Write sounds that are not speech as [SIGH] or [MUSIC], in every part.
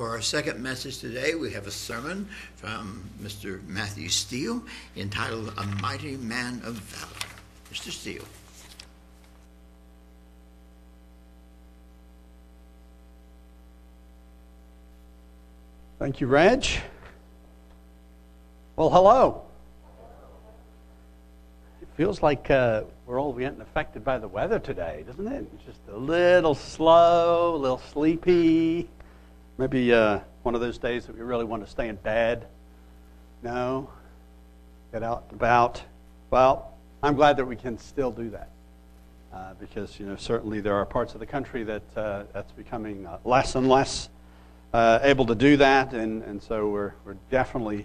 For our second message today, we have a sermon from Mr. Matthew Steel entitled A Mighty Man of Valor. Mr. Steel. Thank you, Reg. Well, hello. It feels like uh, we're all getting affected by the weather today, doesn't it? Just a little slow, a little sleepy. Maybe uh, one of those days that we really want to stay in bed. No? Get out and about. Well, I'm glad that we can still do that. Uh, because, you know, certainly there are parts of the country that uh, that's becoming uh, less and less uh, able to do that. And, and so we're, we're definitely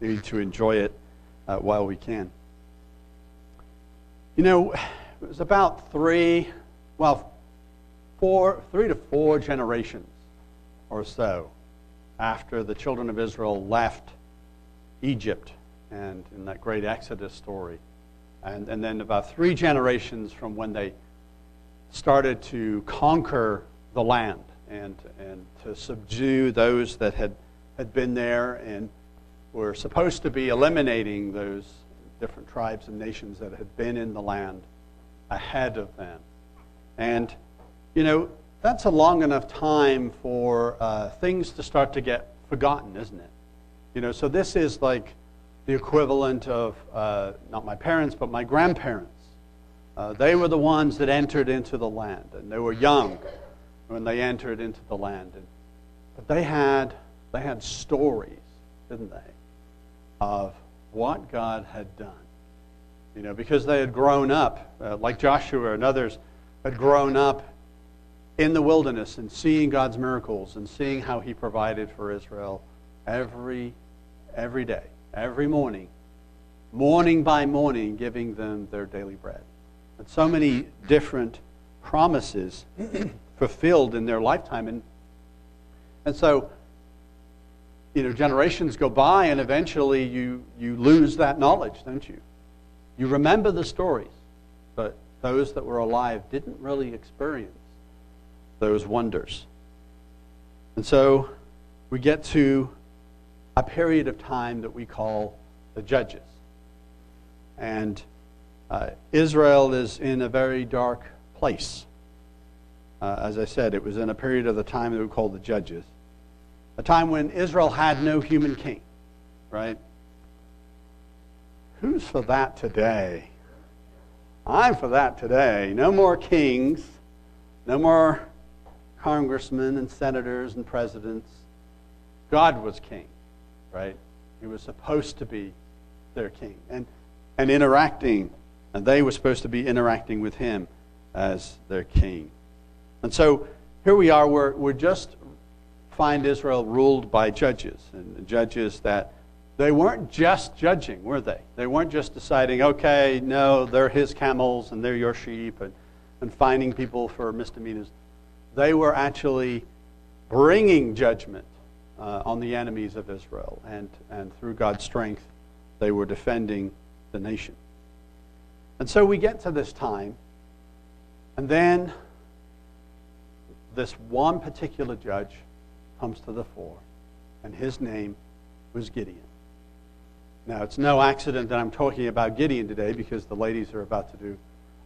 need to enjoy it uh, while we can. You know, it was about three, well, four, three to four generations or so after the children of Israel left Egypt and in that great Exodus story. And, and then about three generations from when they started to conquer the land and, and to subdue those that had, had been there and were supposed to be eliminating those different tribes and nations that had been in the land ahead of them. And, you know, that's a long enough time for uh, things to start to get forgotten, isn't it? You know, so this is like the equivalent of uh, not my parents, but my grandparents. Uh, they were the ones that entered into the land, and they were young when they entered into the land. And, but they had, they had stories, didn't they, of what God had done. You know, because they had grown up, uh, like Joshua and others had grown up in the wilderness and seeing God's miracles and seeing how He provided for Israel every, every day, every morning, morning by morning, giving them their daily bread. And so many different promises [CLEARS THROAT] fulfilled in their lifetime. And, and so, you know, generations go by and eventually you, you lose that knowledge, don't you? You remember the stories, but those that were alive didn't really experience those wonders. And so we get to a period of time that we call the Judges. And uh, Israel is in a very dark place. Uh, as I said, it was in a period of the time that we call the Judges, a time when Israel had no human king, right? Who's for that today? I'm for that today. No more kings, no more congressmen and senators and presidents. God was king, right? He was supposed to be their king. And, and interacting, and they were supposed to be interacting with him as their king. And so here we are, we're, we're just find Israel ruled by judges, and judges that they weren't just judging, were they? They weren't just deciding, okay, no, they're his camels and they're your sheep, and, and finding people for misdemeanors they were actually bringing judgment uh, on the enemies of Israel. And, and through God's strength, they were defending the nation. And so we get to this time, and then this one particular judge comes to the fore, and his name was Gideon. Now, it's no accident that I'm talking about Gideon today because the ladies are about to do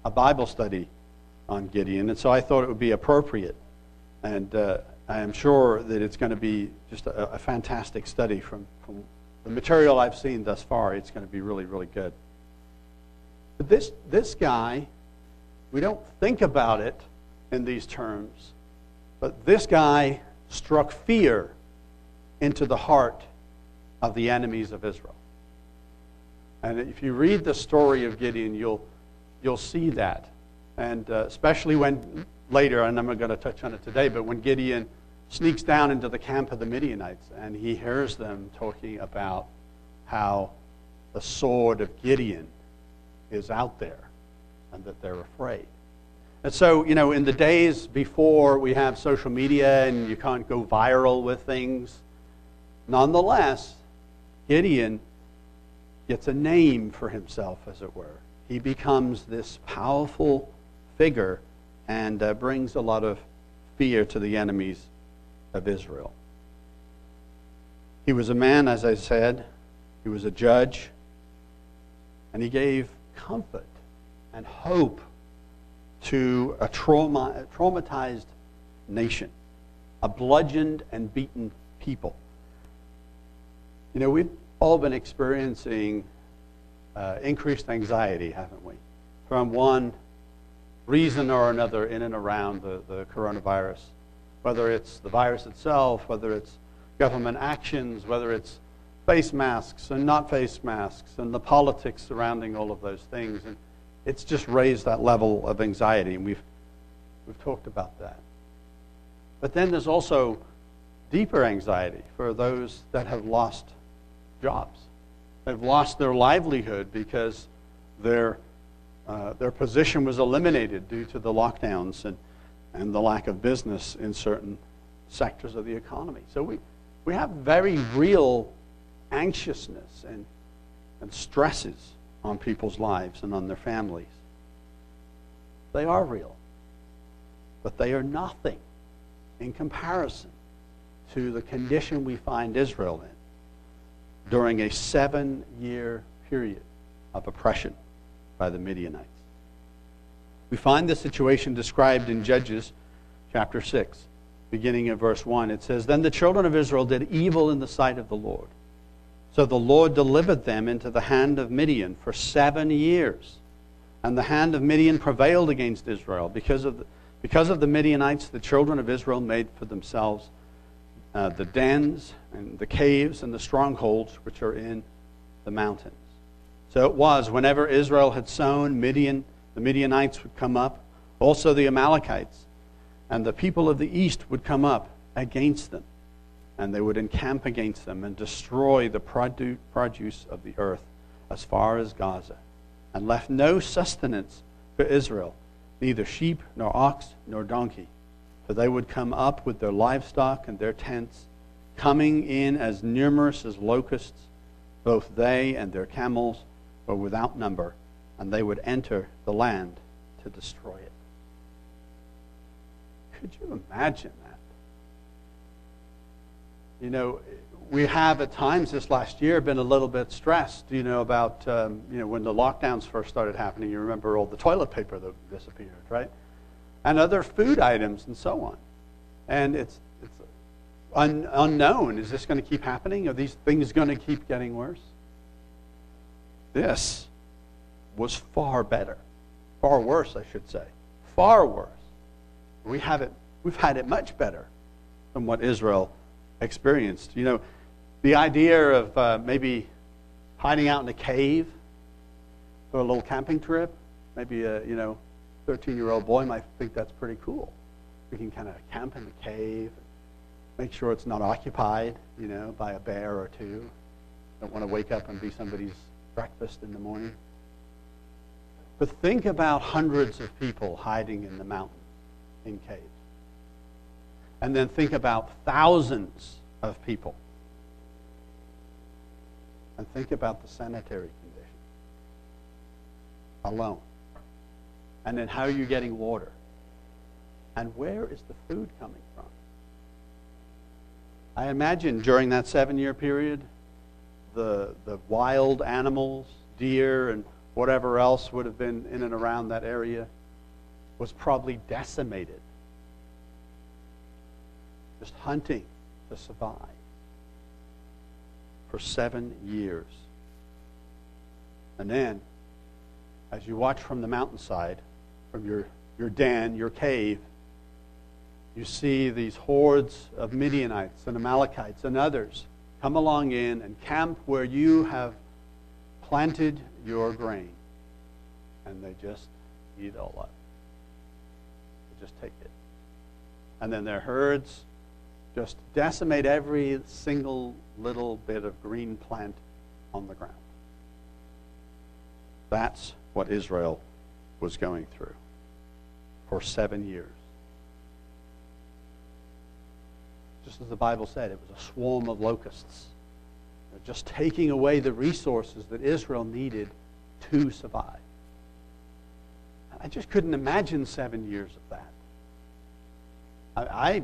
a Bible study on Gideon. And so I thought it would be appropriate. And uh, I am sure that it's going to be just a, a, fantastic study from, from the material I've seen thus far. It's going to be really, really good. But this, this guy, we don't think about it in these terms, but this guy struck fear into the heart of the enemies of Israel. And if you read the story of Gideon, you'll, you'll see that and uh, especially when later, and I'm not going to touch on it today, but when Gideon sneaks down into the camp of the Midianites and he hears them talking about how the sword of Gideon is out there and that they're afraid. And so, you know, in the days before we have social media and you can't go viral with things, nonetheless, Gideon gets a name for himself, as it were. He becomes this powerful figure and uh, brings a lot of fear to the enemies of Israel. He was a man, as I said, he was a judge, and he gave comfort and hope to a trauma, traumatized nation, a bludgeoned and beaten people. You know, we've all been experiencing uh, increased anxiety, haven't we? From one reason or another in and around the, the coronavirus, whether it's the virus itself, whether it's government actions, whether it's face masks and not face masks, and the politics surrounding all of those things. And it's just raised that level of anxiety, and we've, we've talked about that. But then there's also deeper anxiety for those that have lost jobs. They've lost their livelihood because their, uh, their position was eliminated due to the lockdowns and, and the lack of business in certain sectors of the economy. So we, we have very real anxiousness and, and stresses on people's lives and on their families. They are real, but they are nothing in comparison to the condition we find Israel in during a seven year period of oppression by the Midianites. We find this situation described in Judges chapter 6, beginning in verse 1. It says, Then the children of Israel did evil in the sight of the Lord so the Lord delivered them into the hand of Midian for seven years. And the hand of Midian prevailed against Israel. Because of the, because of the Midianites, the children of Israel made for themselves uh, the dens and the caves and the strongholds which are in the mountains. So it was, whenever Israel had sown, Midian, the Midianites would come up, also the Amalekites, and the people of the east would come up against them and they would encamp against them and destroy the produce of the earth as far as Gaza, and left no sustenance for Israel, neither sheep, nor ox, nor donkey. For they would come up with their livestock and their tents, coming in as numerous as locusts, both they and their camels were without number, and they would enter the land to destroy it. Could you imagine that? you know, we have at times this last year been a little bit stressed, you know, about, um, you know, when the lockdowns first started happening, you remember all the toilet paper that disappeared, right? And other food items and so on. And it's, it's un- unknown. Is this going to keep happening? Are these things going to keep getting worse? This was far better. Far worse, I should say. Far worse. We have it, we've had it much better than what Israel experienced. You know, the idea of uh, maybe hiding out in a cave for a little camping trip, maybe a, you know, 13 year old boy might think that's pretty cool. We can kind of camp in the cave, make sure it's not occupied, you know, by a bear or two. Don't want to wake up and be somebody's breakfast in the morning. But think about hundreds of people hiding in the mountains in caves. And then think about thousands of people. And think about the sanitary condition alone. And then how are you getting water? And where is the food coming from? I imagine during that seven year period, the, the wild animals, deer, and whatever else would have been in and around that area was probably decimated just hunting to survive for seven years. And then, as you watch from the mountainside, from your, your den, your cave, you see these hordes of Midianites and Amalekites and others come along in and camp where you have planted your grain. And they just eat all up. They just take it. And then their herds just decimate every single little bit of green plant on the ground. That's what Israel was going through for seven years. Just as the Bible said, it was a swarm of locusts, uh, just taking away the resources that Israel needed to survive. I just couldn't imagine seven years of that. I,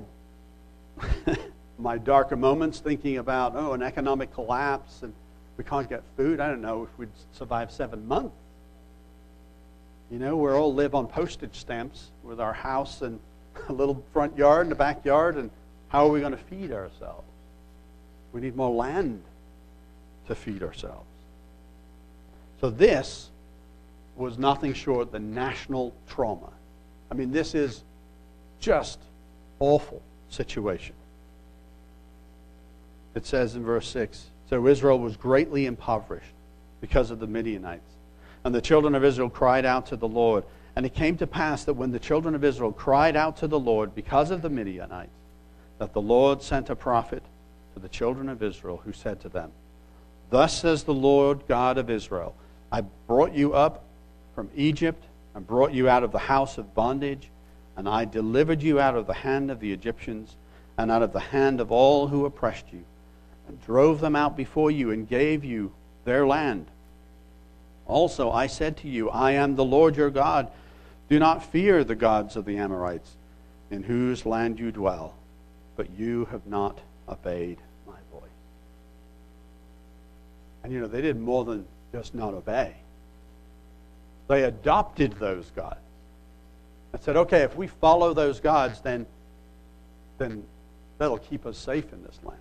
I [LAUGHS] my darker moments thinking about, oh, an economic collapse and we can't get food. I don't know if we'd survive seven months. You know, we all live on postage stamps with our house and [LAUGHS] a little front yard and a backyard, and how are we going to feed ourselves? We need more land to feed ourselves. So this was nothing short than national trauma. I mean, this is just awful situation. It says in verse 6 So Israel was greatly impoverished because of the Midianites. And the children of Israel cried out to the Lord. And it came to pass that when the children of Israel cried out to the Lord because of the Midianites, that the Lord sent a prophet to the children of Israel who said to them, Thus says the Lord God of Israel, I brought you up from Egypt and brought you out of the house of bondage, and I delivered you out of the hand of the Egyptians and out of the hand of all who oppressed you, and drove them out before you and gave you their land. Also, I said to you, I am the Lord your God. Do not fear the gods of the Amorites, in whose land you dwell, but you have not obeyed my voice. And you know, they did more than just not obey. They adopted those gods and said, okay, if we follow those gods, then, then that'll keep us safe in this land.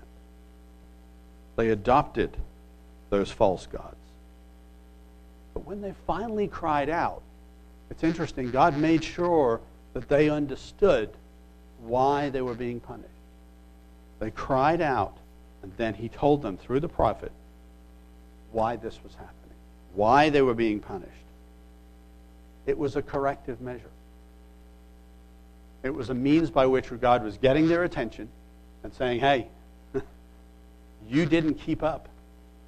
They adopted those false gods. But when they finally cried out, it's interesting, God made sure that they understood why they were being punished. They cried out, and then he told them through the prophet why this was happening, why they were being punished. It was a corrective measure. It was a means by which God was getting their attention and saying, hey, [LAUGHS] you didn't keep up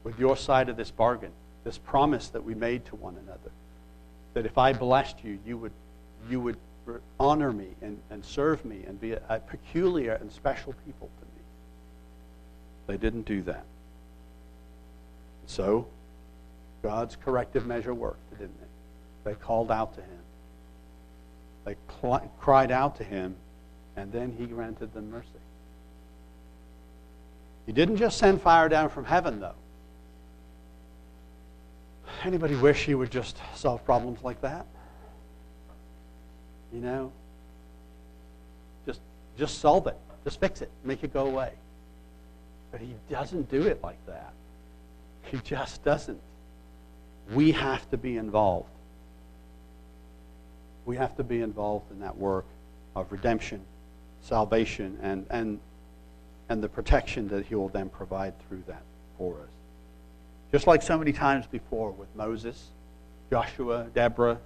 with your side of this bargain, this promise that we made to one another. That if I blessed you, you would, you would honor me and, and serve me and be a, a peculiar and special people to. They didn't do that. So, God's corrective measure worked, didn't it? They called out to him. They cl- cried out to him, and then he granted them mercy. He didn't just send fire down from heaven, though. Anybody wish he would just solve problems like that? You know? Just, just solve it. Just fix it. Make it go away. But he doesn't do it like that. He just doesn't. We have to be involved. We have to be involved in that work of redemption, salvation, and, and, and the protection that he will then provide through that for us. Just like so many times before with Moses, Joshua, Deborah,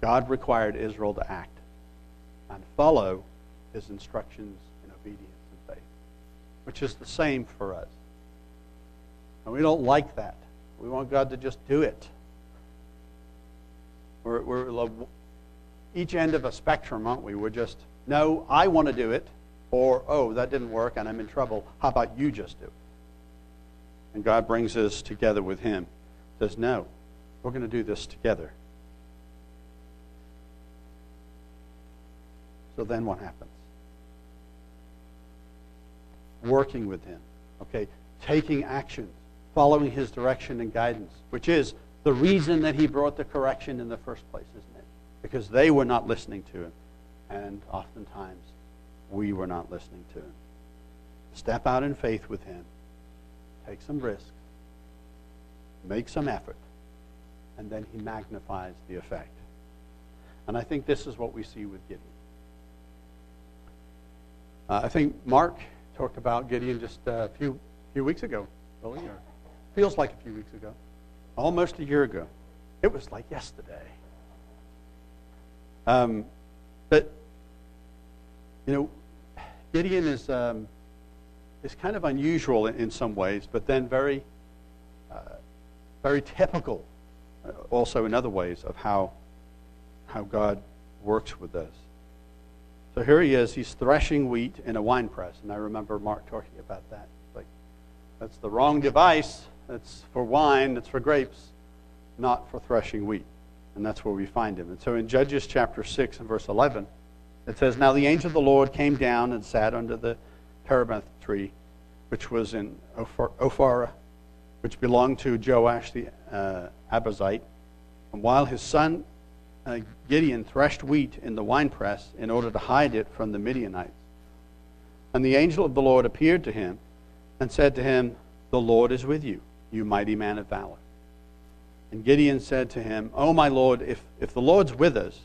God required Israel to act and follow his instructions in obedience which is the same for us. And we don't like that. We want God to just do it. We're, we're each end of a spectrum, aren't we? We're just, no, I want to do it, or, oh, that didn't work and I'm in trouble. How about you just do it? And God brings us together with Him. Says, no, we're going to do this together. So then what happens? Working with Him. Okay? Taking action, following His direction and guidance, which is the reason that he brought the correction in the first place, isn't it? Because they were not listening to him. And oftentimes, we were not listening to him. Step out in faith with him. Take some risks. Make some effort. And then he magnifies the effect. And I think this is what we see with Gideon. Uh, I think Mark talked about Gideon just a few, few weeks ago, really, or feels like a few weeks ago almost a year ago. It was like yesterday. Um, but, you know, Gideon is, um, is kind of unusual in, in, some ways, but then very, uh, very typical uh, also in other ways of how, how God works with us. So here he is. He's threshing wheat in a wine press. And I remember Mark talking about that. Like, that's the wrong device. That's for wine, it's for grapes, not for threshing wheat. And that's where we find him. And so in Judges chapter 6 and verse 11, it says, Now the angel of the Lord came down and sat under the terebinth tree, which was in Ophrah, which belonged to Joash the uh, Abiezrite. And while his son uh, Gideon threshed wheat in the winepress in order to hide it from the Midianites. And the angel of the Lord appeared to him and said to him, The Lord is with you, you mighty man of valor. And Gideon said to him, Oh, my Lord, if, if the Lord's with us,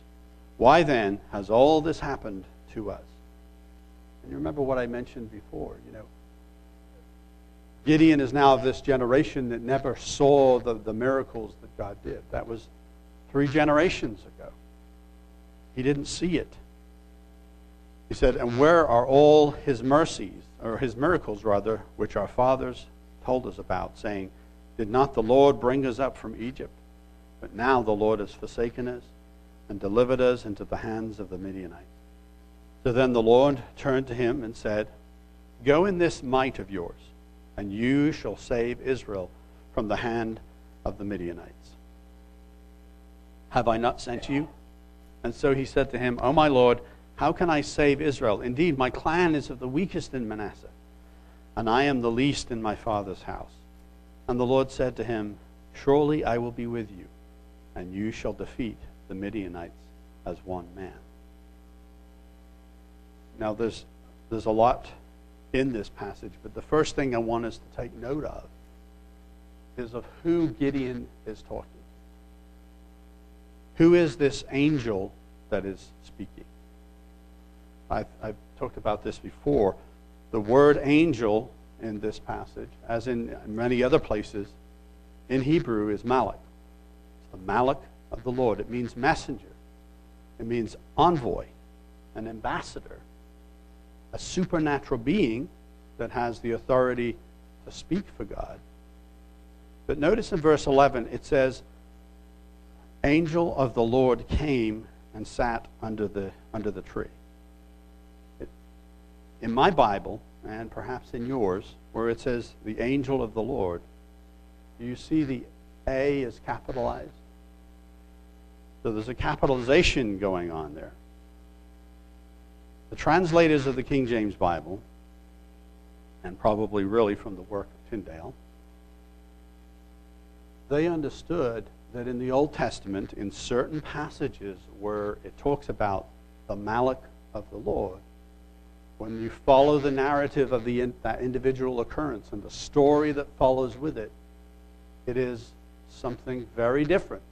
why then has all this happened to us? And you remember what I mentioned before, you know. Gideon is now of this generation that never saw the, the miracles that God did. That was three generations ago. He didn't see it. He said, And where are all his mercies, or his miracles, rather, which our fathers told us about, saying, Did not the Lord bring us up from Egypt? But now the Lord has forsaken us and delivered us into the hands of the Midianites. So then the Lord turned to him and said, Go in this might of yours and you shall save Israel from the hand of the Midianites. Have I not sent you? And so he said to him, O my Lord, how can I save Israel? Indeed, my clan is of the weakest in Manasseh, and I am the least in my father's house. And the Lord said to him, Surely I will be with you, and you shall defeat the Midianites as one man. Now, there's, there's a lot in this passage. But the first thing I want us to take note of is of who Gideon is talking. Who is this angel that is speaking? I've, I've talked about this before. The word angel in this passage, as in many other places, in Hebrew is Malak. It's the Malak of the Lord. It means messenger, it means envoy, an ambassador a supernatural being that has the authority to speak for God. But notice in verse 11 it says, Angel of the Lord came and sat under the, under the tree. It, in my Bible, and perhaps in yours, where it says the angel of the Lord, do you see the A is capitalized? So there's a capitalization going on there. The translators of the King James Bible, and probably really from the work of Tyndale, they understood that in the Old Testament, in certain passages where it talks about the Malach of the Lord, when you follow the narrative of the, that individual occurrence and the story that follows with it, it is something very different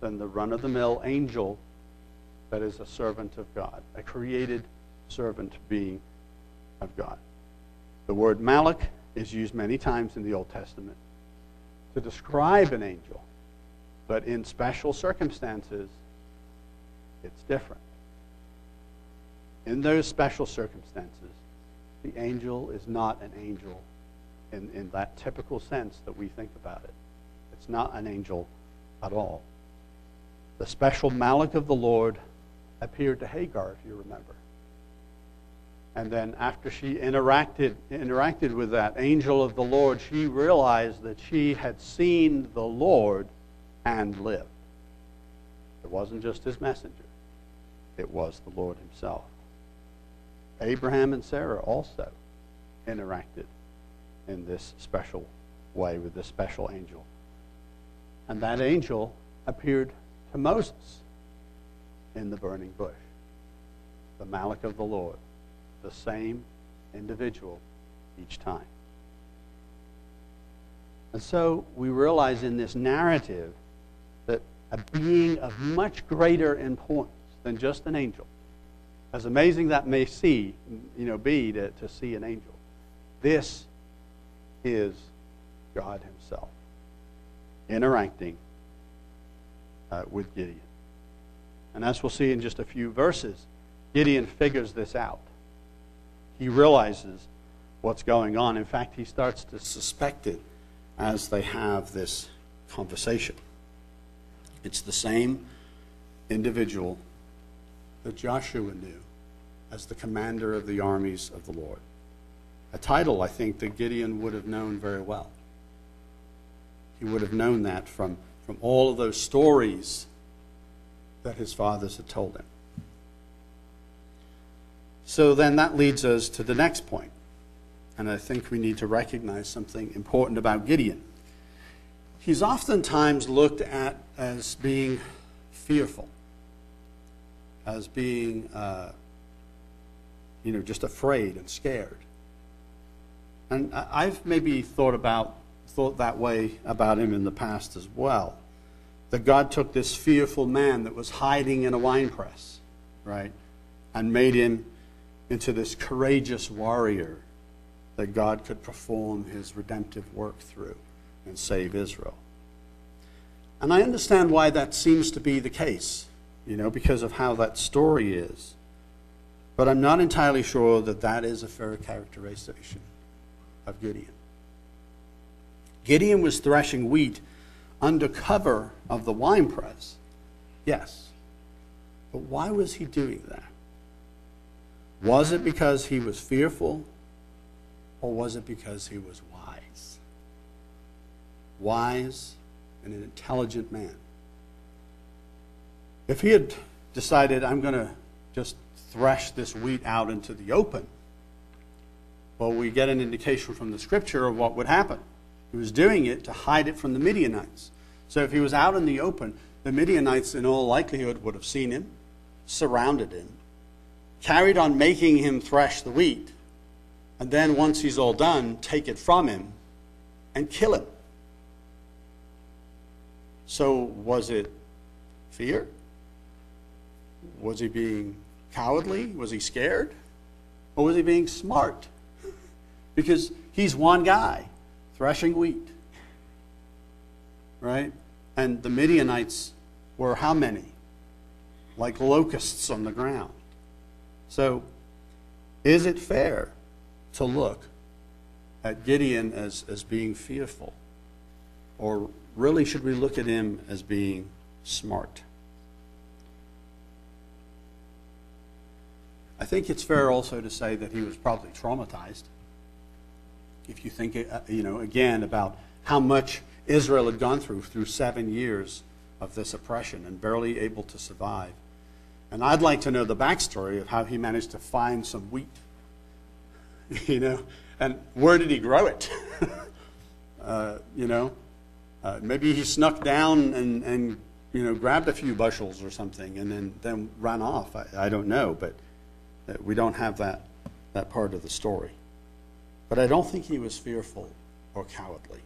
than the run of the mill angel that is a servant of God, a created servant being of God. The word Malach is used many times in the Old Testament to describe an angel, but in special circumstances, it's different. In those special circumstances, the angel is not an angel in, in that typical sense that we think about it. It's not an angel at all. The special Malach of the Lord appeared to Hagar, if you remember. And then after she interacted, interacted with that angel of the Lord, she realized that she had seen the Lord and lived. It wasn't just his messenger, it was the Lord himself. Abraham and Sarah also interacted in this special way with this special angel. And that angel appeared to Moses in the burning bush. The Malach of the Lord, the same individual each time. And so we realize in this narrative a being of much greater importance than just an angel, as amazing that may see, you know, be to, to see an angel, this is God Himself interacting uh, with Gideon. And as we'll see in just a few verses, Gideon figures this out. He realizes what's going on. In fact, he starts to suspect it as they have this conversation. It's the same individual that Joshua knew as the commander of the armies of the Lord. A title, I think, that Gideon would have known very well. He would have known that from, from all of those stories that his fathers had told him. So then that leads us to the next point. And I think we need to recognize something important about Gideon. He's oftentimes looked at as being fearful, as being, uh, you know, just afraid and scared. And I've maybe thought about thought that way about him in the past as well. That God took this fearful man that was hiding in a wine press, right, and made him into this courageous warrior that God could perform his redemptive work through and save Israel. And I understand why that seems to be the case, you know, because of how that story is. But I'm not entirely sure that that is a fair characterization of Gideon. Gideon was threshing wheat under cover of the winepress. Yes. But why was he doing that? Was it because he was fearful or was it because he was wise? Wise and an intelligent man. If he had decided, I'm going to just thresh this wheat out into the open, well, we get an indication from the scripture of what would happen. He was doing it to hide it from the Midianites. So if he was out in the open, the Midianites, in all likelihood, would have seen him, surrounded him, carried on making him thresh the wheat, and then once he's all done, take it from him and kill him. So was it fear? Was he being cowardly? Was he scared? Or was he being smart? Because he's one guy threshing wheat. Right? And the Midianites were how many? Like locusts on the ground. So, is it fair to look at Gideon as, as being fearful? Or really, should we look at him as being smart? I think it's fair also to say that he was probably traumatized. If you think, uh, you know, again about how much Israel had gone through through seven years of this oppression and barely able to survive. And I'd like to know the backstory of how he managed to find some wheat. [LAUGHS] you know, and where did he grow it? [LAUGHS] uh, you know, uh, maybe he snuck down and, and you know grabbed a few bushels or something and then, then ran off. I, I don't know, but uh, we don't have that, that part of the story. But I don't think he was fearful or cowardly.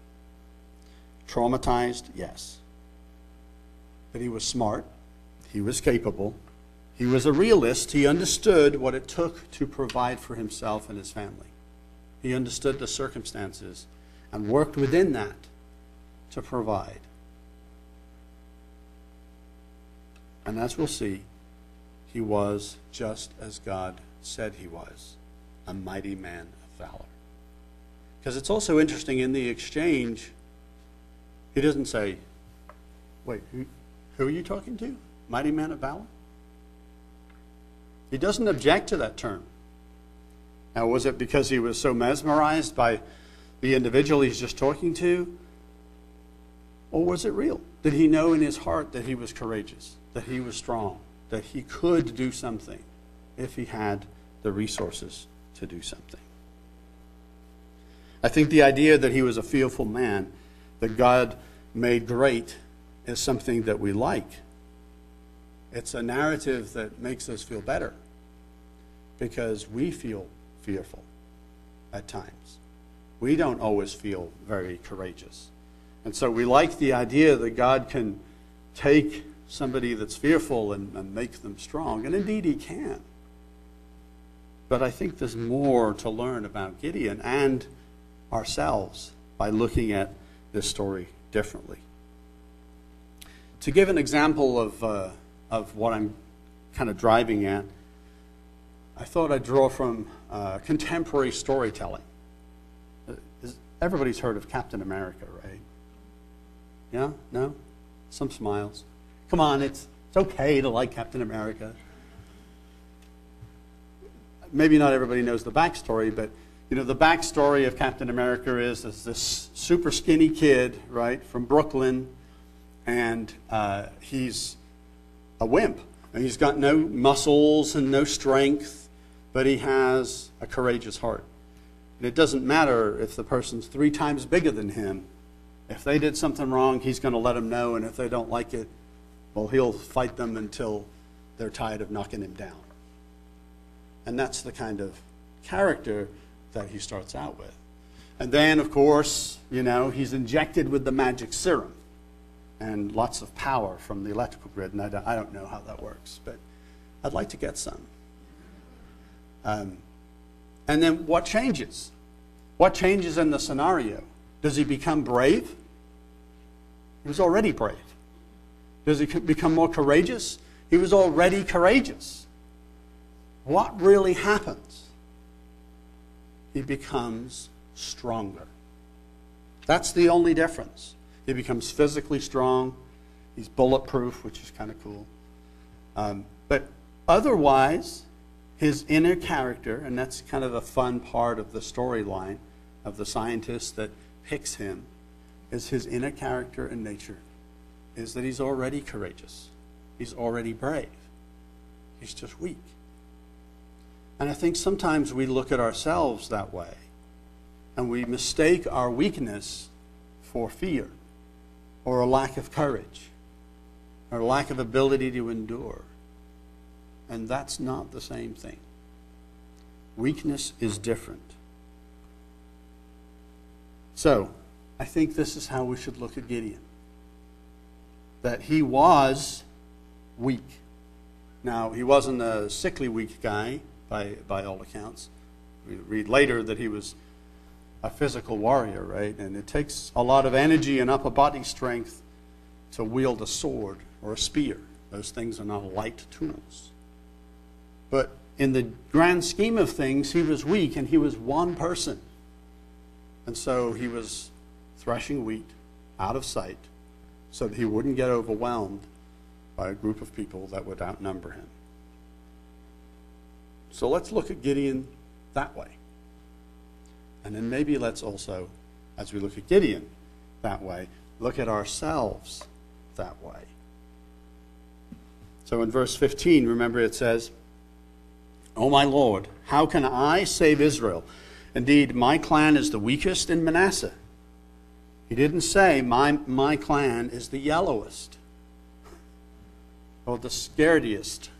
Traumatized, yes. But he was smart, he was capable, he was a realist. He understood what it took to provide for himself and his family. He understood the circumstances and worked within that to provide. And as we'll see, he was just as God said he was a mighty man of valor. Because it's also interesting in the exchange, he doesn't say, Wait, who, who are you talking to? Mighty man of valor? He doesn't object to that term. Now, was it because he was so mesmerized by the individual he's just talking to? Or was it real? Did he know in his heart that he was courageous, that he was strong, that he could do something if he had the resources to do something? I think the idea that he was a fearful man, that God made great, is something that we like. It's a narrative that makes us feel better because we feel fearful at times. We don't always feel very courageous. And so we like the idea that God can take somebody that's fearful and, and make them strong. And indeed, He can. But I think there's more to learn about Gideon and ourselves by looking at this story differently. To give an example of, uh, of what I'm kind of driving at, I thought I'd draw from uh, contemporary storytelling. Uh, everybody's heard of Captain America? Yeah? No? Some smiles. Come on, it's, it's okay to like Captain America. Maybe not everybody knows the backstory, but you know the backstory of Captain America is, is this super skinny kid, right, from Brooklyn, and uh, he's a wimp, and he's got no muscles and no strength but he has a courageous heart. And it doesn't matter if the person's three times bigger than him. If they did something wrong, he's going to let them know, and if they don't like it, well, he'll fight them until they're tired of knocking him down. And that's the kind of character that he starts out with. And then, of course, you know, he's injected with the magic serum and lots of power from the electrical grid. And I don't, know how that works, but I'd like to get some. Um, and then what changes? What changes in the scenario? Does he become brave? He was already brave. Does he become more courageous? He was already courageous. What really happens? He becomes stronger. That's the only difference. He becomes physically strong. He's bulletproof, which is kind of cool. Um, but otherwise, his inner character, and that's kind of the fun part of the storyline of the scientist that picks him, is his inner character and nature, is that he's already courageous. He's already brave. He's just weak. And I think sometimes we look at ourselves that way, and we mistake our weakness for fear, or a lack of courage, or a lack of ability to endure. And that's not the same thing. Weakness is different. So, I think this is how we should look at Gideon. That he was weak. Now, he wasn't a sickly weak guy by, by all accounts. We read later that he was a physical warrior, right? And it takes a lot of energy and upper body strength to wield a sword or a spear. Those things are not light tools. But in the grand scheme of things, he was weak and he was one person. And so he was threshing wheat out of sight so that he wouldn't get overwhelmed by a group of people that would outnumber him. So let's look at Gideon that way. And then maybe let's also, as we look at Gideon that way, look at ourselves that way. So in verse 15, remember it says, O my Lord, how can I save Israel? Indeed, my clan is the weakest in Manasseh. He didn't say, my, my clan is the yellowest, or the scarediest,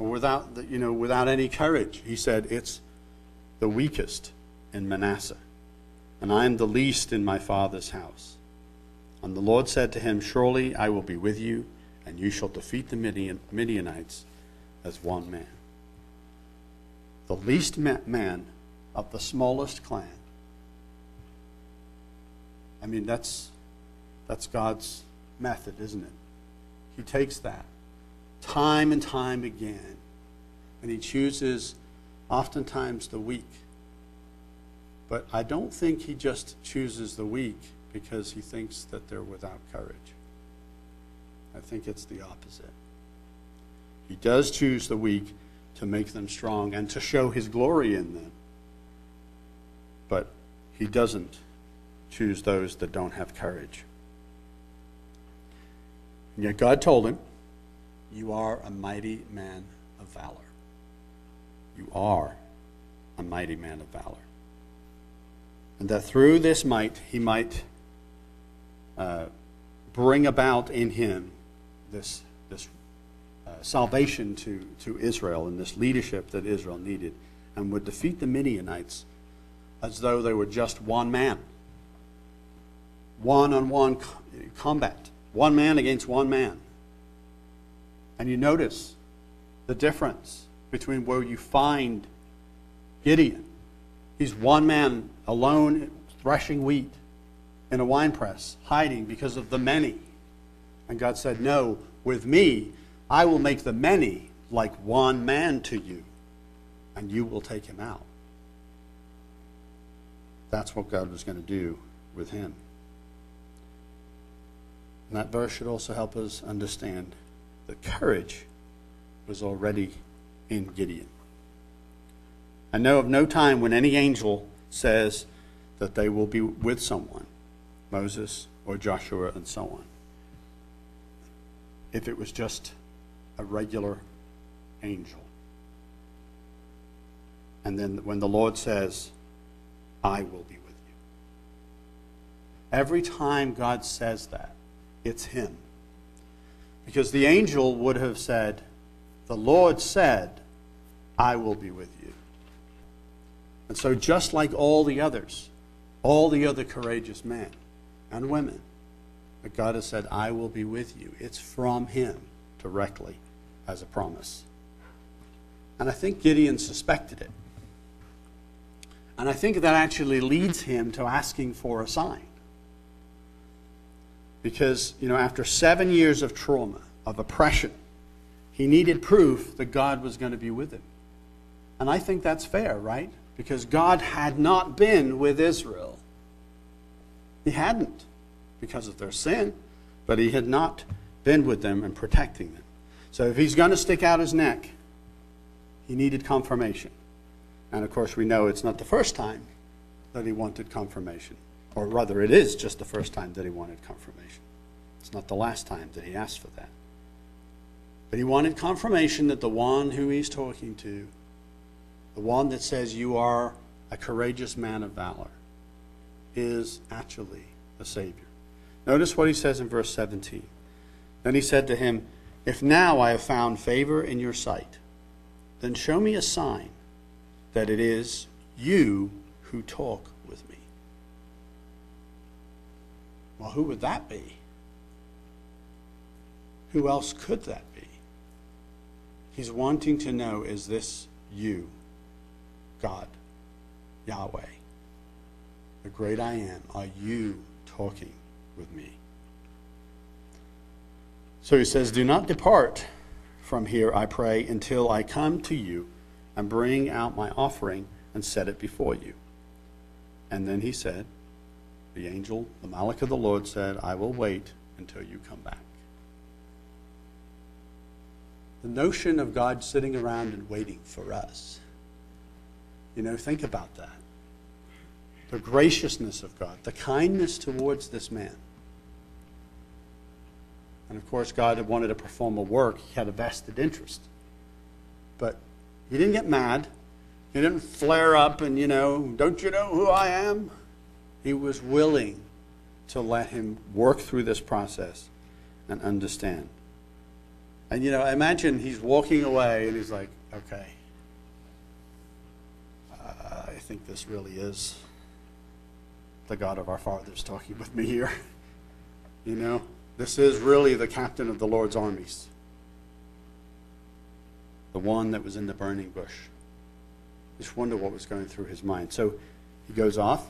or without, you know, without any courage. He said, it's the weakest in Manasseh, and I am the least in my father's house. And the Lord said to him, Surely I will be with you, and you shall defeat the Midian, Midianites as one man the least man of the smallest clan. I mean, that's, that's God's method, isn't it? He takes that time and time again, and he chooses oftentimes the weak. But I don't think he just chooses the weak because he thinks that they're without courage. I think it's the opposite. He does choose the weak to make them strong and to show his glory in them. But he doesn't choose those that don't have courage. And yet God told him, You are a mighty man of valor. You are a mighty man of valor. And that through this might, he might uh, bring about in him this, this salvation to, to Israel and this leadership that Israel needed and would defeat the Midianites as though they were just one man. One on one combat. One man against one man. And you notice the difference between where you find Gideon. He's one man alone threshing wheat in a winepress, hiding because of the many. And God said, No, with me, I will make the many like one man to you, and you will take him out. That's what God was going to do with him. And that verse should also help us understand that courage was already in Gideon. I know of no time when any angel says that they will be with someone, Moses or Joshua and so on. If it was just a regular angel. And then when the Lord says, I will be with you. Every time God says that, it's Him. Because the angel would have said, The Lord said, I will be with you. And so, just like all the others, all the other courageous men and women, that God has said, I will be with you. It's from Him directly as a promise. And I think Gideon suspected it. And I think that actually leads him to asking for a sign. Because, you know, after seven years of trauma, of oppression, he needed proof that God was going to be with him. And I think that's fair, right? Because God had not been with Israel. He hadn't because of their sin, but he had not been with them and protecting them. So if he's going to stick out his neck, he needed confirmation. And of course, we know it's not the first time that he wanted confirmation. Or rather, it is just the first time that he wanted confirmation. It's not the last time that he asked for that. But he wanted confirmation that the one who he's talking to, the one that says you are a courageous man of valor, is actually a Savior. Notice what he says in verse 17. Then he said to him, If now I have found favor in your sight, then show me a sign that it is you who talk with me. Well, who would that be? Who else could that be? He's wanting to know is this you, God, Yahweh, the great I am? Are you talking with me? So he says, Do not depart from here, I pray, until I come to you and bring out my offering and set it before you. And then he said, The angel, the Malach of the Lord said, I will wait until you come back. The notion of God sitting around and waiting for us. You know, think about that. The graciousness of God, the kindness towards this man. And of course, God had wanted to perform a work, he had a vested interest. But he didn't get mad. He didn't flare up and, you know, don't you know who I am? He was willing to let him work through this process and understand. And, you know, I imagine he's walking away and he's like, okay, I think this really is the God of our fathers talking with me here. [LAUGHS] You know, this is really the captain of the Lord's armies the one that was in the burning bush. Just wonder what was going through his mind. So he goes off.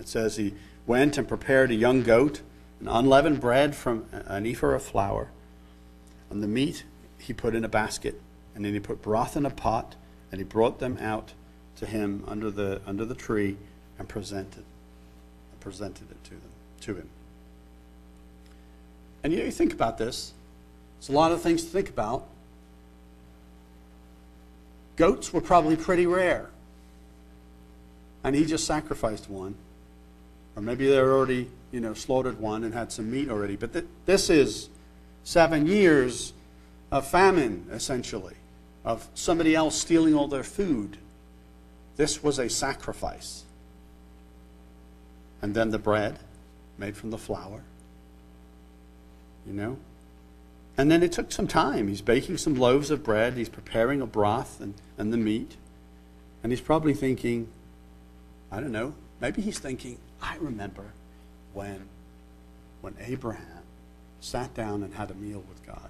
It says he went and prepared a young goat, an unleavened bread from an ephah of flour, and the meat he put in a basket, and then he put broth in a pot, and he brought them out to him under the under the tree and presented presented it to them to him. And you, know, you think about this. It's a lot of things to think about. Goats were probably pretty rare. And he just sacrificed one. Or maybe they already, you know, slaughtered one and had some meat already. But th- this is seven years of famine, essentially, of somebody else stealing all their food. This was a sacrifice. And then the bread made from the flour. You know? And then it took some time. He's baking some loaves of bread, he's preparing a broth and, and the meat. And he's probably thinking, I don't know, maybe he's thinking, I remember when, when Abraham sat down and had a meal with God.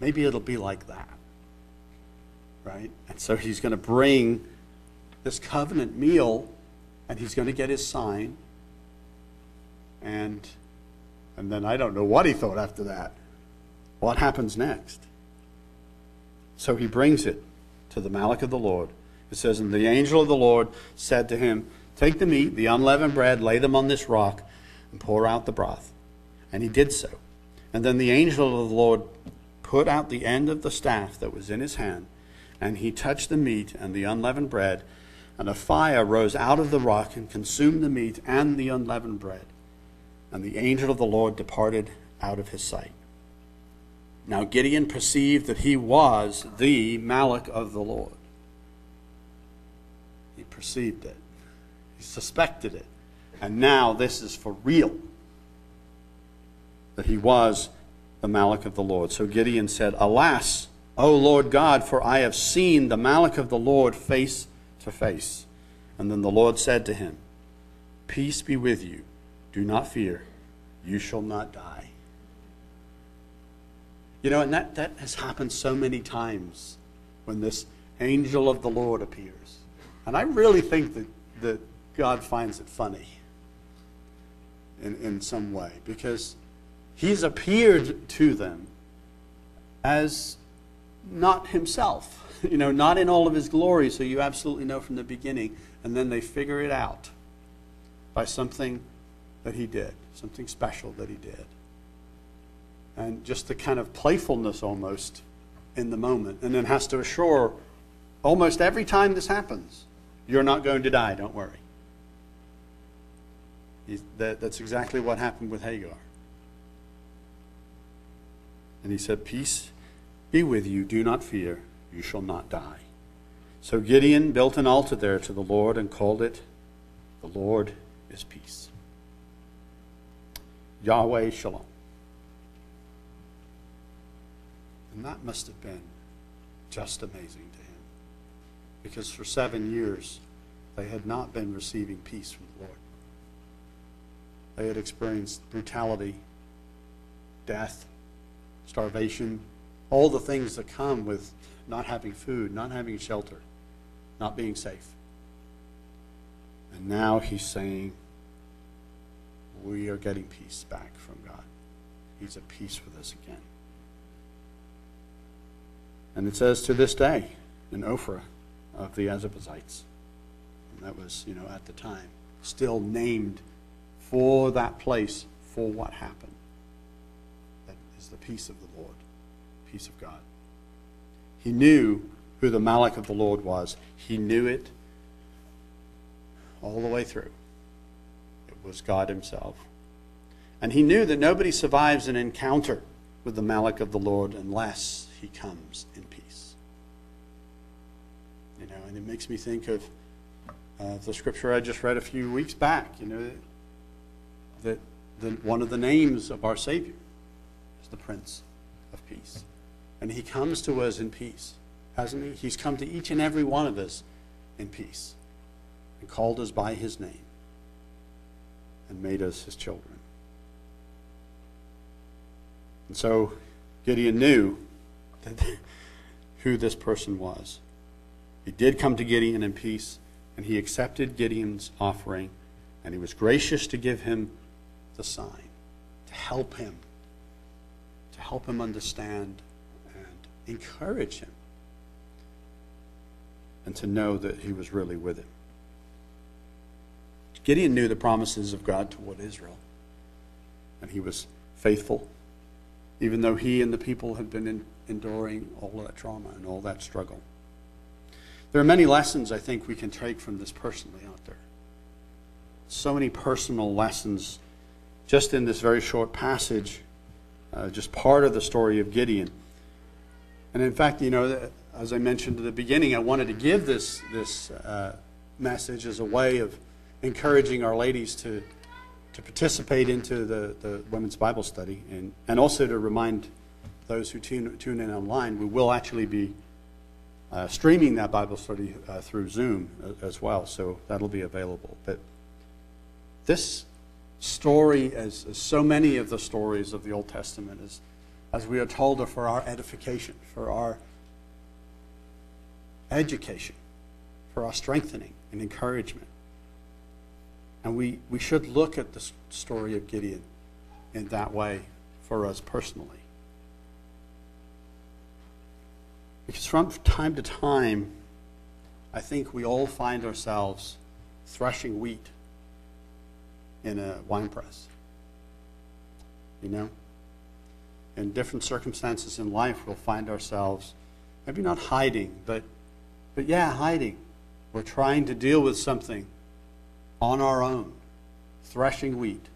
Maybe it'll be like that. Right? And so he's going to bring this covenant meal and he's going to get his sign. And, and then I don't know what he thought after that. What happens next? So he brings it to the Malach of the Lord. It says, And the angel of the Lord said to him, Take the meat, the unleavened bread, lay them on this rock, and pour out the broth. And he did so. And then the angel of the Lord put out the end of the staff that was in his hand, and he touched the meat and the unleavened bread, and a fire rose out of the rock and consumed the meat and the unleavened bread. And the angel of the Lord departed out of his sight. Now Gideon perceived that he was the Malach of the Lord. He perceived it, he suspected it. And now this is for real that he was the Malach of the Lord. So Gideon said, Alas, O Lord God, for I have seen the Malach of the Lord face to face. And then the Lord said to him, Peace be with you. Do not fear. You shall not die. You know, and that, that has happened so many times when this angel of the Lord appears. And I really think that, that God finds it funny in, in some way because he's appeared to them as not himself, [LAUGHS] you know, not in all of his glory, so you absolutely know from the beginning, and then they figure it out by something that he did, something special that he did. And just the kind of playfulness almost in the moment, and then has to assure almost every time this happens, you're not going to die, don't worry. That, that's exactly what happened with Hagar. And he said, Peace be with you, do not fear, you shall not die. So Gideon built an altar there to the Lord and called it, The Lord is Peace. Yahweh Shalom. And that must have been just amazing to him. Because for seven years, they had not been receiving peace from the Lord. They had experienced brutality, death, starvation, all the things that come with not having food, not having shelter, not being safe. And now he's saying, we are getting peace back from God. He's at peace with us again. And it says to this day in Ophrah of the Abiezrites. And that was, you know, at the time, still named for that place, for what happened. That is the peace of the Lord, peace of God. He knew who the Malach of the Lord was. He knew it all the way through. It was God Himself. And he knew that nobody survives an encounter with the Malach of the Lord unless he comes in peace. You know, and it makes me think of uh, the scripture I just read a few weeks back. You know, that the, one of the names of our Savior is the Prince of Peace. And he comes to us in peace, hasn't he? He's come to each and every one of us in peace and called us by his name and made us his children. And so Gideon knew [LAUGHS] who this person was. He did come to Gideon in peace, and he accepted Gideon's offering, and he was gracious to give him the sign, to help him, to help him understand and encourage him, and to know that he was really with him. Gideon knew the promises of God toward Israel, and he was faithful even though he and the people had been in, enduring all that trauma and all that struggle. There are many lessons I think we can take from this personally out there. So many personal lessons just in this very short passage, uh, just part of the story of Gideon. And in fact, you know, as I mentioned at the beginning, I wanted to give this, this uh, message as a way of encouraging our ladies to to participate into the, the women's Bible study and, and also to remind those who tune, tune in online, we will actually be uh, streaming that Bible study uh, through Zoom as well, so that'll be available. But this story, as, as, so many of the stories of the Old Testament, is, as we are told, are for our edification, for our education, for our strengthening and encouragement. And we, we should look at the story of Gideon in that way for us personally. Because from time to time, I think we all find ourselves threshing wheat in a wine press. You know? In different circumstances in life, we'll find ourselves maybe not hiding, but, but yeah, hiding. We're trying to deal with something on our own, threshing wheat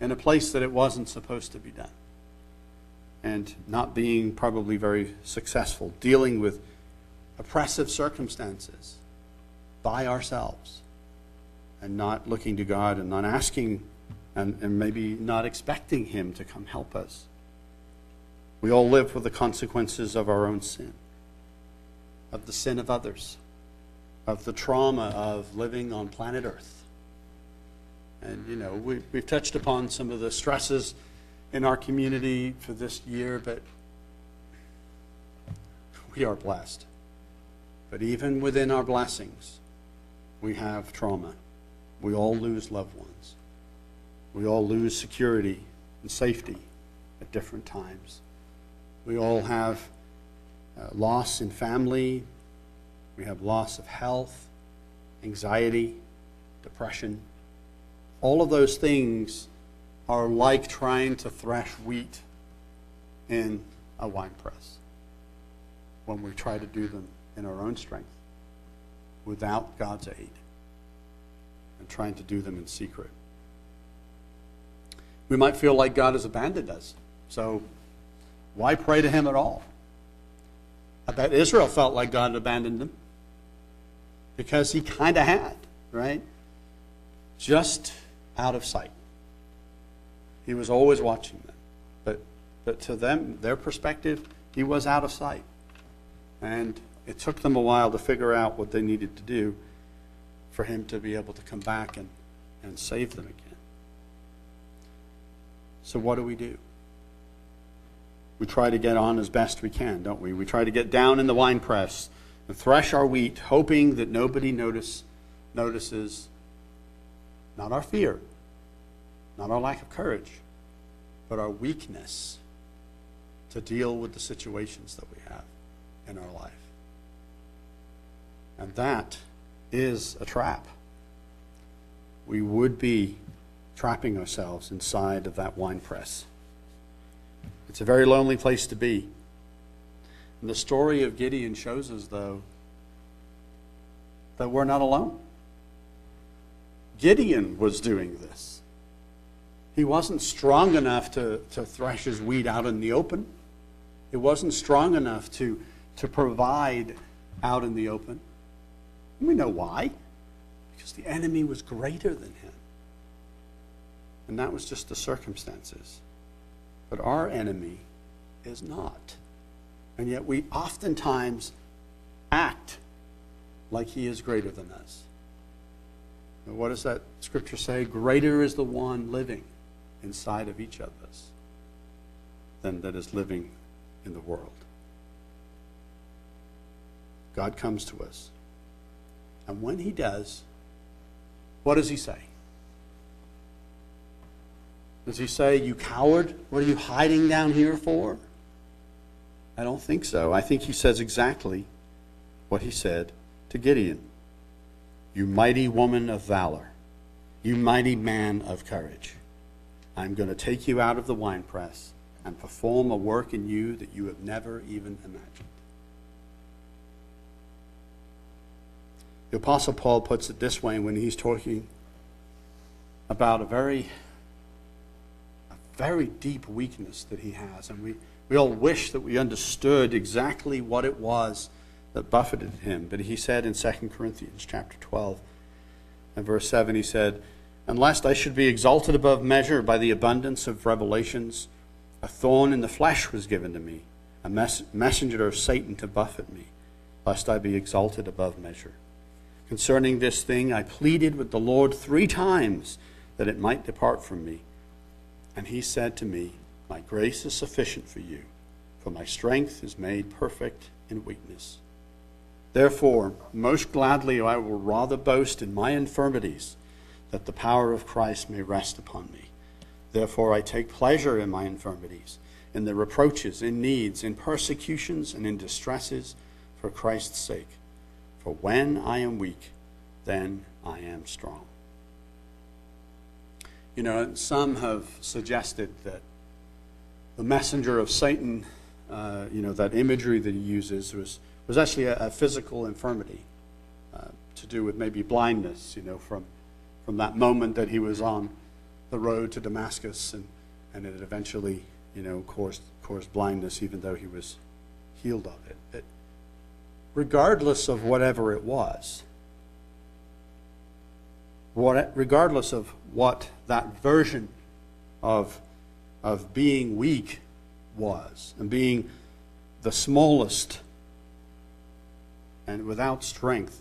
in a place that it wasn't supposed to be done. And not being probably very successful, dealing with oppressive circumstances. by ourselves and not looking to God and not asking and, and maybe not expecting Him to come help us. We all live with the consequences of our own sin, of the sin of others, of the trauma of living on planet Earth. And, you know, we, we've touched upon some of the stresses in our community for this year, but we are blessed. But even within our blessings, we have trauma. We all lose loved ones. We all lose security and safety at different times. We all have uh, loss in family. We have loss of health, anxiety, depression. All of those things are like trying to thrash wheat in a wine press when we try to do them in our own strength without God's aid and trying to do them in secret. We might feel like God has abandoned us. So why pray to him at all? I bet Israel felt like God had abandoned them because he kind of had, right? Just out of sight. He was always watching them. But, but to them, their perspective, he was out of sight. And it took them a while to figure out what they needed to do for him to be able to come back and, and save them again. So, what do we do? We try to get on as best we can, don't we? We try to get down in the wine press and thresh our wheat, hoping that nobody notice, notices not our fear, not our lack of courage, but our weakness to deal with the situations that we have in our life. And that is a trap. We would be trapping ourselves inside of that wine press. It's a very lonely place to be. And the story of Gideon shows us, though, that we're not alone. Gideon was doing this. He wasn't strong enough to, to thresh his wheat out in the open. He wasn't strong enough to, to provide out in the open. And we know why. Because the enemy was greater than him. And that was just the circumstances. But our enemy is not. And yet we oftentimes act like he is greater than us. What does that scripture say? Greater is the one living inside of each of us than that is living in the world. God comes to us. And when he does, what does he say? Does he say, You coward, what are you hiding down here for? I don't think so. I think he says exactly what he said to Gideon You mighty woman of valor, you mighty man of courage. I'm going to take you out of the winepress and perform a work in you that you have never even imagined. The Apostle Paul puts it this way when he's talking about a very, a very deep weakness that he has. And we, we all wish that we understood exactly what it was that buffeted him. But he said in 2 Corinthians chapter 12 and verse 7, he said, Unless I should be exalted above measure by the abundance of revelations, a thorn in the flesh was given to me, a mess- messenger of Satan to buffet me, lest I be exalted above measure. Concerning this thing, I pleaded with the Lord three times that it might depart from me. And he said to me, My grace is sufficient for you, for my strength is made perfect in weakness. Therefore, most gladly I will rather boast in my infirmities, that the power of Christ may rest upon me. Therefore, I take pleasure in my infirmities, in the reproaches, in needs, in persecutions, and in distresses for Christ's sake. For when I am weak, then I am strong. You know, some have suggested that the messenger of Satan, uh, you know, that imagery that he uses was, was actually a, a physical infirmity uh, to do with maybe blindness, you know, from, from that moment that he was on the road to Damascus and, and it eventually, you know, caused, caused blindness even though he was healed of it. Regardless of whatever it was, what, regardless of what that version of, of being weak was, and being the smallest and without strength,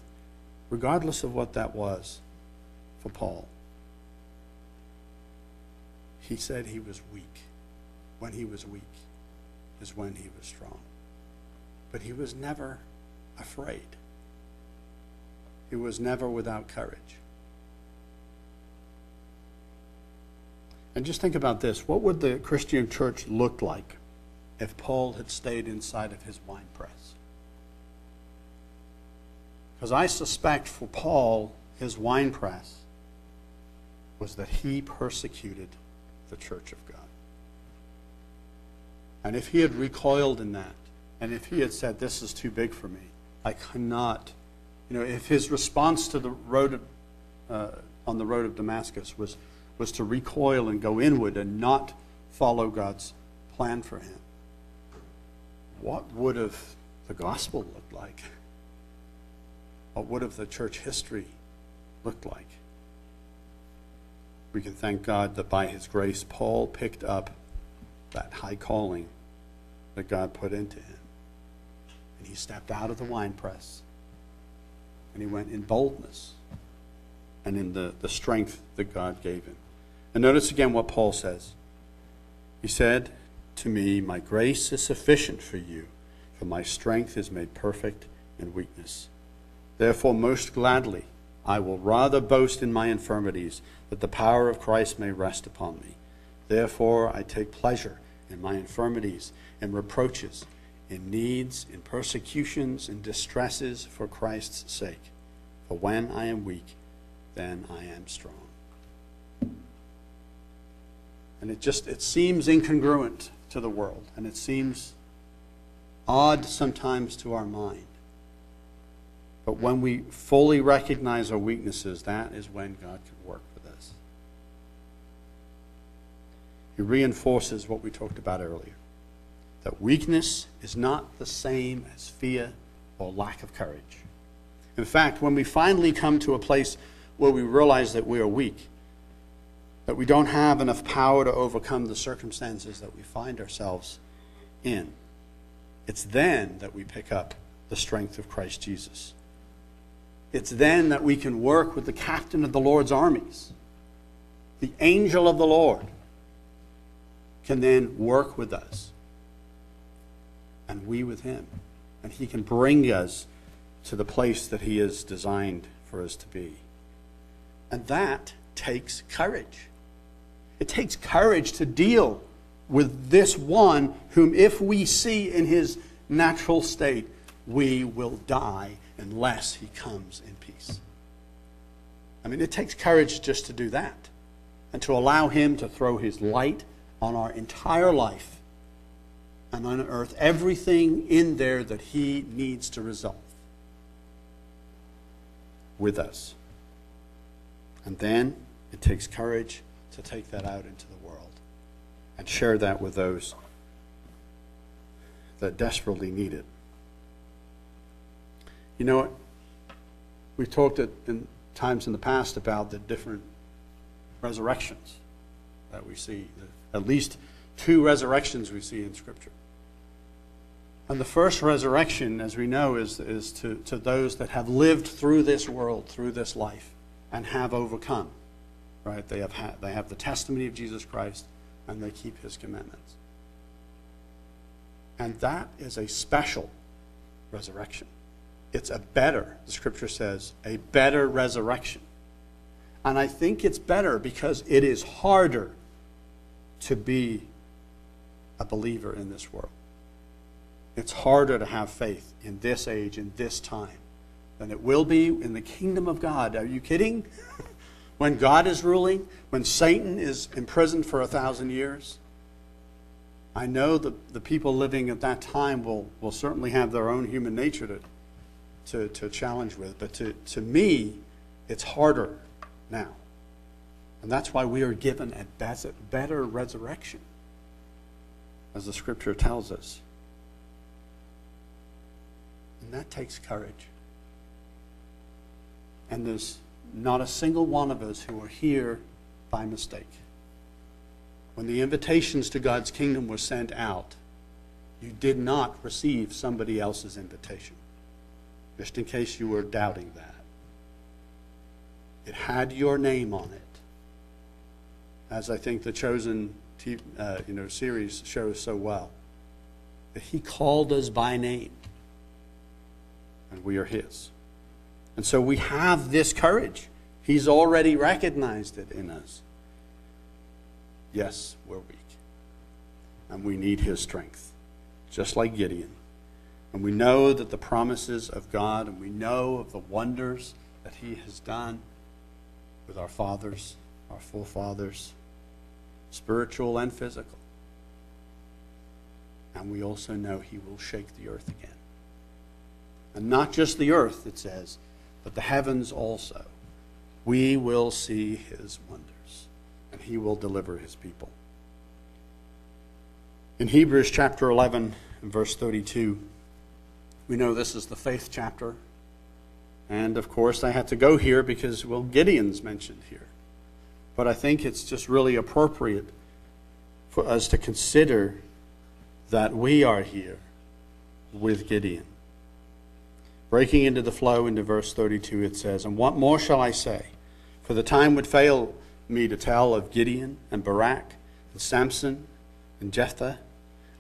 regardless of what that was for Paul, he said he was weak. When he was weak is when he was strong. But he was never afraid. He was never without courage. And just think about this what would the Christian church look like if Paul had stayed inside of his wine press? Because I suspect for Paul, his wine press was that he persecuted the church of God. And if he had recoiled in that, and if he had said, This is too big for me, I cannot, you know, if his response to the road of, uh, on the road of Damascus was, was to recoil and go inward and not follow God's plan for him, what would have the gospel looked like? What would have the church history looked like? We can thank God that by his grace, Paul picked up that high calling that God put into him. And he stepped out of the winepress and he went in boldness and in the, the strength that God gave him. And notice again what Paul says. He said to me, My grace is sufficient for you, for my strength is made perfect in weakness. Therefore, most gladly, I will rather boast in my infirmities, that the power of Christ may rest upon me. Therefore, I take pleasure in my infirmities, in reproaches, in needs, in persecutions, in distresses for Christ's sake. For when I am weak, then I am strong. And it just it seems incongruent to the world, and it seems odd sometimes to our mind. But when we fully recognize our weaknesses, that is when God can work with us. He reinforces what we talked about earlier that weakness is not the same as fear or lack of courage. In fact, when we finally come to a place where we realize that we are weak, that we don't have enough power to overcome the circumstances that we find ourselves in, it's then that we pick up the strength of Christ Jesus. It's then that we can work with the captain of the Lord's armies. The angel of the Lord can then work with us, and we with him. And he can bring us to the place that he has designed for us to be. And that takes courage. It takes courage to deal with this one whom, if we see in his natural state, we will die unless he comes in peace. I mean, it takes courage just to do that and to allow him to throw his light on our entire life and unearth everything in there that he needs to resolve with us. And then it takes courage to take that out into the world and share that with those that desperately need it. You know, we've talked at, in times in the past about the different resurrections that we see, at least two resurrections we see in Scripture. And the first resurrection, as we know, is, is to, to those that have lived through this world, through this life, and have overcome. Right? They have, ha- they have the testimony of Jesus Christ, and they keep his commandments. And that is a special resurrection. It's a better, the scripture says, a better resurrection. And I think it's better because it is harder to be a believer in this world. It's harder to have faith in this age, in this time, than it will be in the kingdom of God. Are you kidding? [LAUGHS] when God is ruling, when Satan is imprisoned for a thousand years. I know the, the people living at that time will, will certainly have their own human nature to, to, to challenge with. But to, to me, it's harder now. And that's why we are given a better resurrection, as the scripture tells us. And that takes courage. And there's not a single one of us who are here by mistake. When the invitations to God's kingdom were sent out, you did not receive somebody else's invitation. Just in case you were doubting that. It had your name on it. As I think the Chosen uh, you know, series shows so well. That he called us by name. And we are his. And so we have this courage. He's already recognized it in us. Yes, we're weak. And we need his strength, just like Gideon. And we know that the promises of God, and we know of the wonders that he has done with our fathers, our forefathers, spiritual and physical. And we also know he will shake the earth again. And not just the earth, it says, but the heavens also. We will see his wonders, and he will deliver his people. In Hebrews chapter 11 and verse 32, we know this is the faith chapter. And of course, I had to go here because, well, Gideon's mentioned here. But I think it's just really appropriate for us to consider that we are here with Gideon. Breaking into the flow into verse 32, it says, And what more shall I say? For the time would fail me to tell of Gideon and Barak and Samson and Jephthah,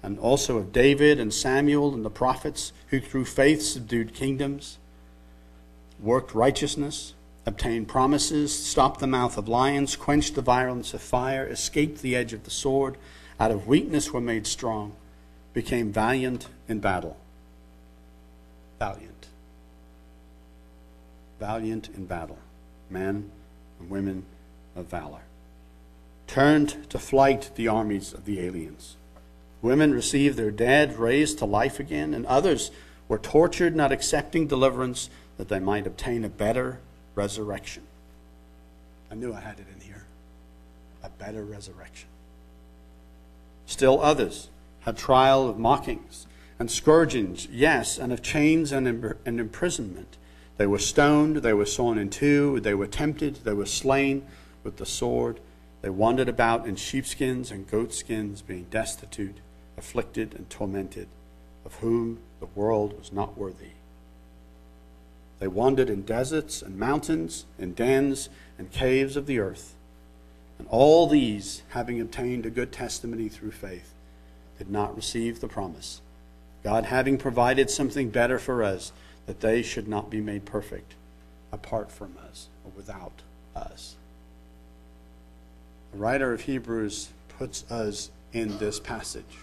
and also of David and Samuel and the prophets who through faith subdued kingdoms, worked righteousness, obtained promises, stopped the mouth of lions, quenched the violence of fire, escaped the edge of the sword, out of weakness were made strong, became valiant in battle. Valiant. Valiant in battle. Men and women of valor. Turned to flight the armies of the aliens. Women received their dead raised to life again, and others were tortured, not accepting deliverance, that they might obtain a better resurrection. I knew I had it in here. A better resurrection. Still others had trial of mockings and scourgings, yes, and of chains and, and imprisonment. They were stoned, they were sawn in two, they were tempted, they were slain with the sword. They wandered about in sheepskins and goatskins, being destitute, afflicted, and tormented, of whom the world was not worthy. They wandered in deserts and mountains, in dens and caves of the earth. And all these, having obtained a good testimony through faith, did not receive the promise. God having provided something better for us, that they should not be made perfect apart from us or without us. The writer of Hebrews puts us in this passage.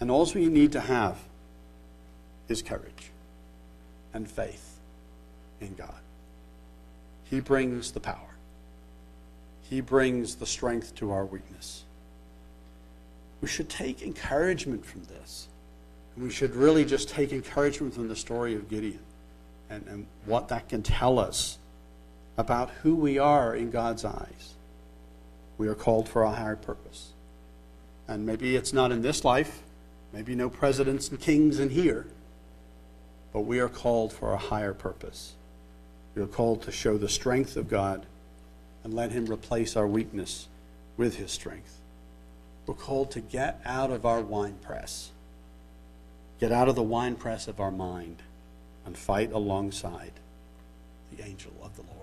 And all we need to have is courage and faith in God. He brings the power, He brings the strength to our weakness. We should take encouragement from this. We should really just take encouragement from the story of Gideon and, and what that can tell us about who we are in God's eyes. We are called for a higher purpose. And maybe it's not in this life, maybe no presidents and kings in here but we are called for a higher purpose. We are called to show the strength of God and let Him replace our weakness with His strength. We're called to get out of our wine press, get out of the wine press of our mind, and fight alongside the angel of the Lord.